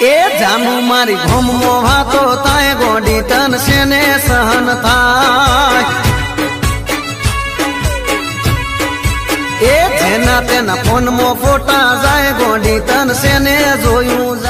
એ જામુ મારી ઘોમો વાતો તાય ગોડી તન સેને સહન થાય? એ જેના તેના ફોનમાં ફોટા જાય, ગોડી તન સેને જોયું જાય